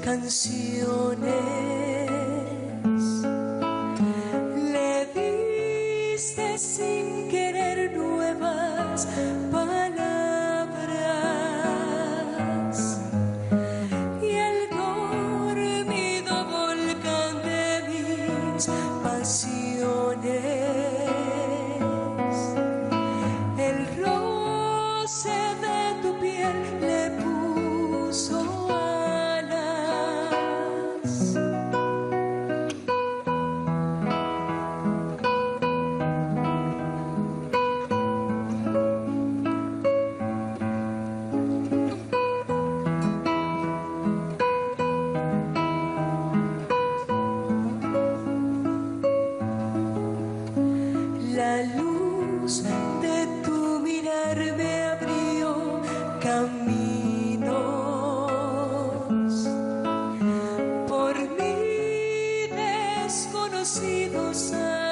canciones. Le diste sin querer nuevas palabras y el dormido volcán de mis pasiones. see those signs.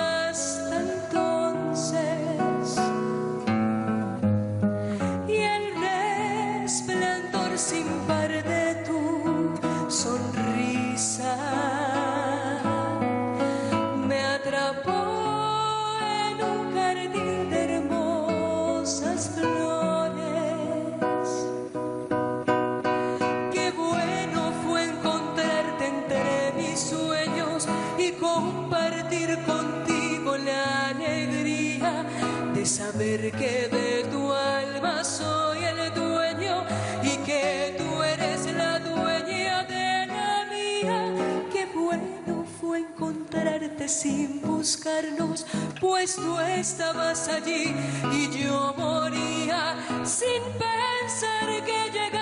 Compartir contigo la alegría de saber que de tu alma soy el dueño y que tú eres la dueña de la mía. Qué bueno fue encontrarte sin buscarnos, pues tú estabas allí y yo moría sin pensar que llegáramos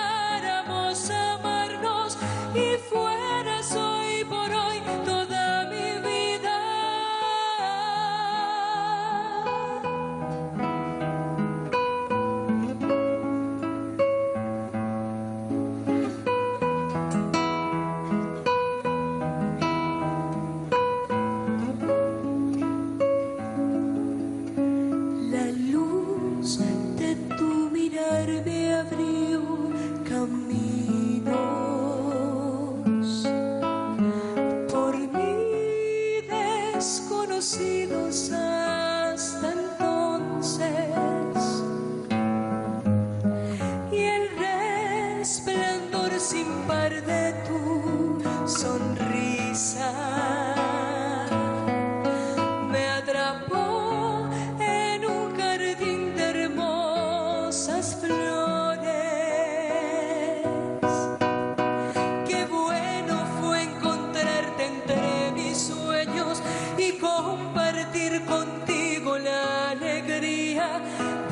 de tu sonrisa me atrapó en un jardín de hermosas flores. Qué bueno fue encontrarte entre mis sueños y compartir contigo la alegría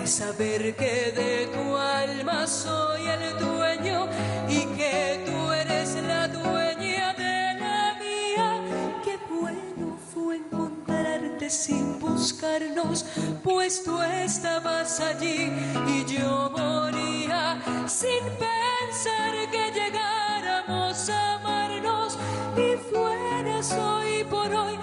saber que de tu alma soy el dueño y que tú eres la dueña de la mía. Qué bueno fue encontrarte sin buscarnos, pues tú estabas allí y yo moría sin pensar que llegáramos a amarnos y fueras hoy por hoy